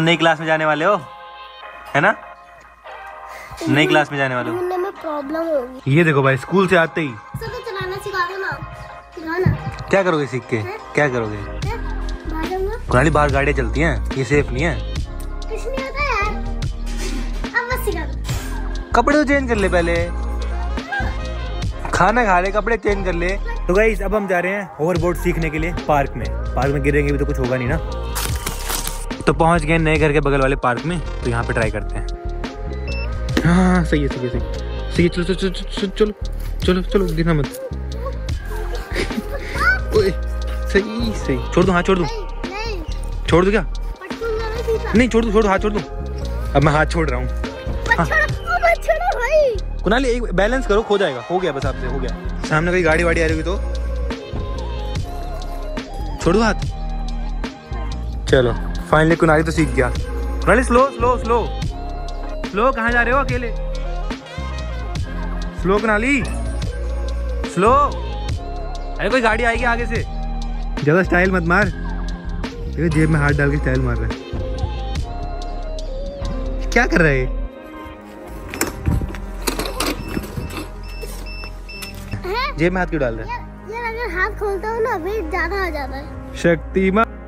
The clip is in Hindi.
नई क्लास में जाने वाले हो? है ना? नई क्लास में जाने वाले हो। में प्रॉब्लम होगी। ये देखो भाई स्कूल से आते ही। चलाना सिखा क्या करोगे सीख के? क्या करोगे? हैं? बाहर बाहर गाड़ियाँ चलती हैं? ये सेफ़ नहीं है? कुछ नहीं होता यार। अब बस सिखा दो। कपड़े तो चेंज कर ले पहले। खाना खा ले कपड़े चेंज कर ले। तो गाइस अब हम जा रहे हैं ओवरबोर्ड सीखने के लिए पार्क में। पार्क में गिरेंगे भी तो कुछ होगा नहीं ना? तो पहुँच गए नए घर के बगल वाले पार्क में तो यहाँ पे ट्राई करते हैं। हाँ हाँ सही है सही है सही है। सही है चलो चलो चलो चलो चलो चलो गिरना मत। ओए, सही सही। छोड़ दो हाँ छोड़ दो? छोड़ दो क्या? नहीं छोड़ दो छोड़ दो हाथ छोड़ दो। अब मैं हाथ छोड़ रहा हूँ। भाई। कुणाली एक बैलेंस करो खो जाएगा। हो गया बस आपसे हो गया। सामने कोई गाड़ी वाड़ी आ रही हुई तो। छोड़ दो हाथ? चलो। फाइनली कुणाली तो सीख गया। Kunali slow slow slow slow कहाँ जा रहे हो अकेले? स्लो कुणाली स्लो अरे कोई गाड़ी आएगी आगे से? ज़्यादा स्टाइल मत मार। देखो जेब में हाथ डाल के स्टाइल मार रहा है। क्या कर रहा है? जेब में हाथ क्यों डाल रहा है? यार अगर हाथ खोलता हूँ ना वेट ज़्यादा आ जाता है। शक्तिमान